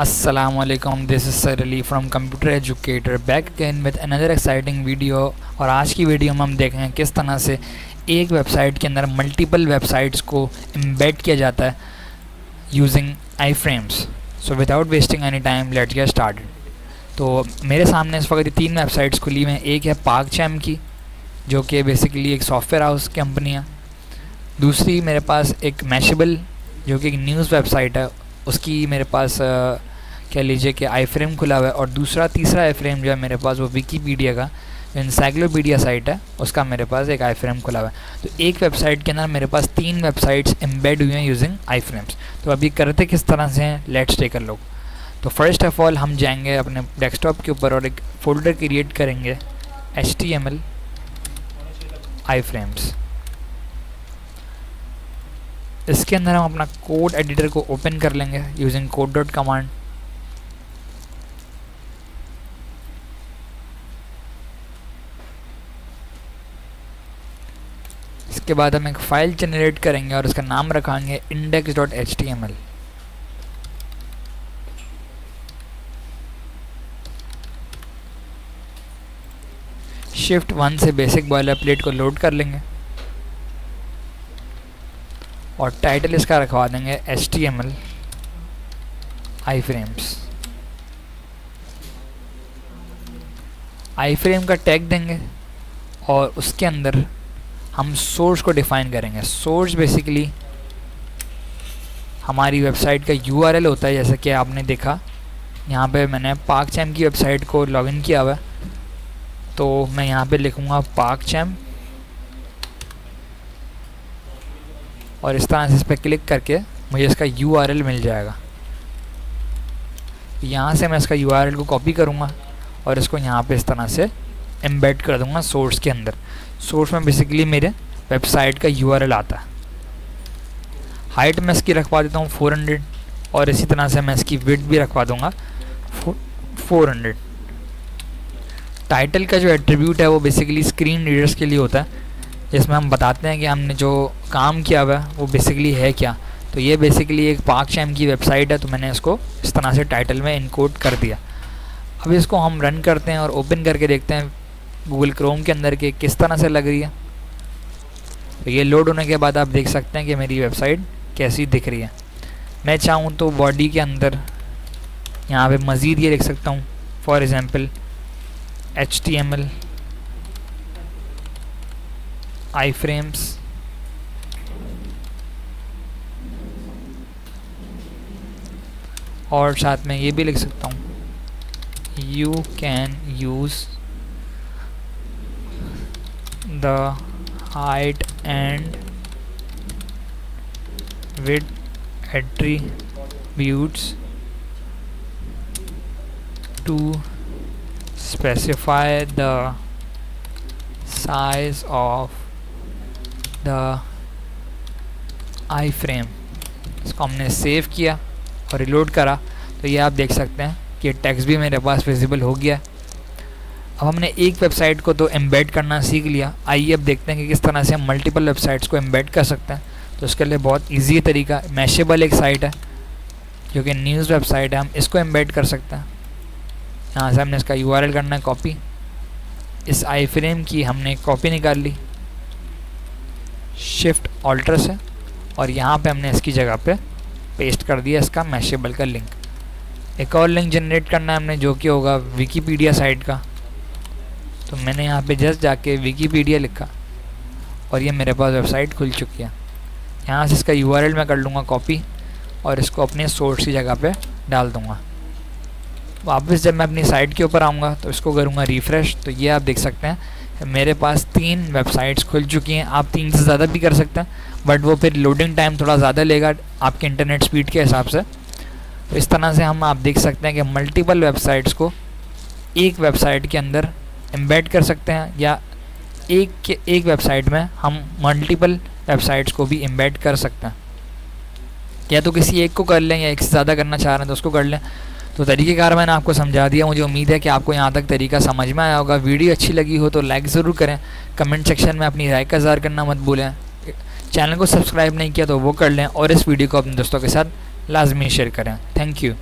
असलकम this is sir Ali from computer educator back again with another exciting video और आज की video में हम देखें किस तरह से एक वेबसाइट के अंदर मल्टीपल वेबसाइट्स को एम्बेड किया जाता है using iframes so without wasting any time let get start तो मेरे सामने इस वक्त तीन वेबसाइट्स खुली हुई हैं। एक है पाक चैम की, जो कि बेसिकली एक सॉफ्टवेयर हाउस कंपनी है। दूसरी मेरे पास एक मैशेबल जो कि एक न्यूज़ वेबसाइट है। उसकी मेरे पास कह लीजिए कि आई फ्रेम खुला हुआ है और दूसरा, तीसरा आई फ्रेम जो है मेरे पास वो विकीपीडिया का इंसाइक्लोपीडिया साइट है, उसका मेरे पास एक आई फ्रेम खुला हुआ है। तो एक वेबसाइट के अंदर मेरे पास तीन वेबसाइट्स एम्बेड हुई हैं यूजिंग आई फ्रेम्स तो अभी करते किस तरह से हैं लेट्स टेकर लोग तो फ़र्स्ट ऑफ़ ऑल हम जाएँगे अपने डेस्कटॉप के ऊपर और एक फ़ोल्डर क्रिएट करेंगे H T M L iframes इसके अंदर हम अपना कोड एडिटर को ओपन कर लेंगे यूजिंग कोड डॉट कमांड इसके बाद हम एक फ़ाइल जनरेट करेंगे और उसका नाम रखेंगे index dot H T M L shift one से बेसिक बॉयलर प्लेट को लोड कर लेंगे। और टाइटल इसका रखवा देंगे H T M L iframes iframe का टैग देंगे और उसके अंदर हम सोर्स को डिफ़ाइन करेंगे। सोर्स बेसिकली हमारी वेबसाइट का यूआरएल होता है, जैसा कि आपने देखा। यहाँ पे मैंने पाक चैम की वेबसाइट को लॉगिन किया हुआ तो मैं यहाँ पे लिखूँगा पाक चैम और इस तरह से इस पर क्लिक करके मुझे इसका यूआरएल मिल जाएगा। यहाँ से मैं इसका यूआरएल को कॉपी करूँगा और इसको यहाँ पे इस तरह से एम्बेड कर दूँगा सोर्स के अंदर। सोर्स में बेसिकली मेरे वेबसाइट का यूआरएल आता है। हाइट मैं इसकी रखवा देता हूँ 400 और इसी तरह से मैं इसकी विड भी रखवा दूँगा 400 टाइटल का जो एट्रीब्यूट है वो बेसिकली स्क्रीन रीडर्स के लिए होता है। जिसमें हम बताते हैं कि हमने जो काम किया हुआ है, वो बेसिकली है क्या। तो ये बेसिकली एक पाक शैम की वेबसाइट है तो मैंने इसको इस तरह से टाइटल में इनकोड कर दिया। अब इसको हम रन करते हैं और ओपन करके देखते हैं। गूगल क्रोम के अंदर के किस तरह से लग रही है? तो ये लोड होने के बाद आप देख सकते हैं कि मेरी वेबसाइट कैसी दिख रही है। मैं चाहूँ तो बॉडी के अंदर यहाँ पे मज़ीद ये लिख सकता हूँ। For example H T M L iframes और साथ में ये भी लिख सकता हूँ। You can use the height and width attributes to specify the size of the iframe इसको हमने सेव किया और रिलोड करा तो ये आप देख सकते हैं कि टेक्स्ट भी मेरे पास विजिबल हो गया अब हमने एक वेबसाइट को तो एम्बेड करना सीख लिया। आइए अब देखते हैं कि किस तरह से हम मल्टीपल वेबसाइट्स को एम्बेड कर सकते हैं। तो उसके लिए बहुत इजी तरीका मैशेबल एक साइट है, जो कि न्यूज़ वेबसाइट है, हम इसको एम्बेड कर सकते हैं। यहाँ से हमने इसका यूआरएल करना है कॉपी इस आई फ्रेम की हमने कॉपी निकाल ली। शिफ्ट ऑल्टर से, और यहाँ पे हमने इसकी जगह पे पेस्ट कर दिया इसका मैशेबल का लिंक एक और लिंक जनरेट करना है हमने, जो कि होगा विकीपीडिया साइट का। तो मैंने यहाँ पे जस्ट जाके विकीपीडिया लिखा और ये मेरे पास वेबसाइट खुल चुकी है। यहाँ से इसका यूआरएल मैं कर लूँगा कॉपी और इसको अपने सोर्स की जगह पे डाल दूँगा। वापस जब मैं अपनी साइट के ऊपर आऊँगा तो इसको करूँगा रिफ़्रेश तो ये आप देख सकते हैं मेरे पास तीन वेबसाइट्स खुल चुकी हैं। आप तीन से ज़्यादा भी कर सकते हैं बट वो फिर लोडिंग टाइम थोड़ा ज़्यादा लेगा आपके इंटरनेट स्पीड के हिसाब से। तो इस तरह से हम आप देख सकते हैं कि मल्टीपल वेबसाइट्स को एक वेबसाइट के अंदर एम्बेड कर सकते हैं या एक के, एक वेबसाइट में हम मल्टीपल वेबसाइट्स को भी एम्बेड कर सकते हैं। या तो किसी एक को कर लें या एक से ज़्यादा करना चाह रहे हैं तो उसको कर लें। तो तरीक़ेकार मैंने आपको समझा दिया, मुझे उम्मीद है कि आपको यहाँ तक तरीका समझ में आया होगा। वीडियो अच्छी लगी हो तो लाइक ज़रूर करें। कमेंट सेक्शन में अपनी राय का इजहार करना मत भूलें। चैनल को सब्सक्राइब नहीं किया तो वो कर लें और इस वीडियो को अपने दोस्तों के साथ लाजमी शेयर करें। Thank you